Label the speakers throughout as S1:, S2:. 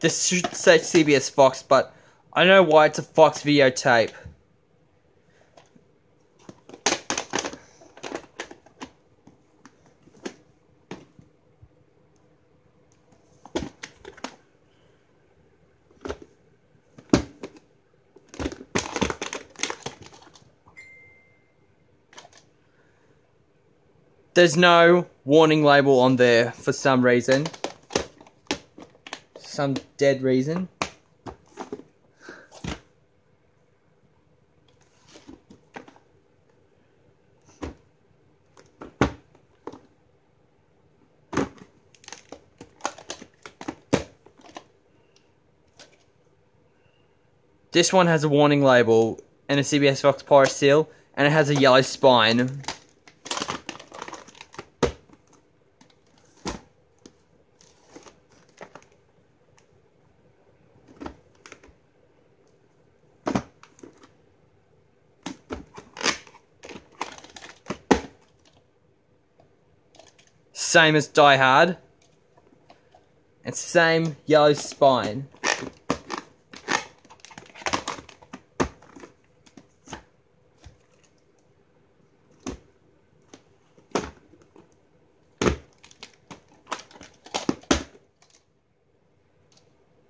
S1: This should say CBS Fox, but I know why it's a Fox videotape. There's no warning label on there for some reason. Some dead reason. This one has a warning label and a CBS Fox Pirate seal, and it has a yellow spine. Same as Die Hard. And same yellow spine.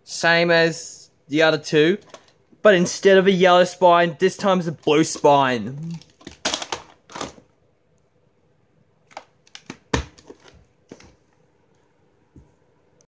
S1: Same as the other two. But instead of a yellow spine, this time it's a blue spine.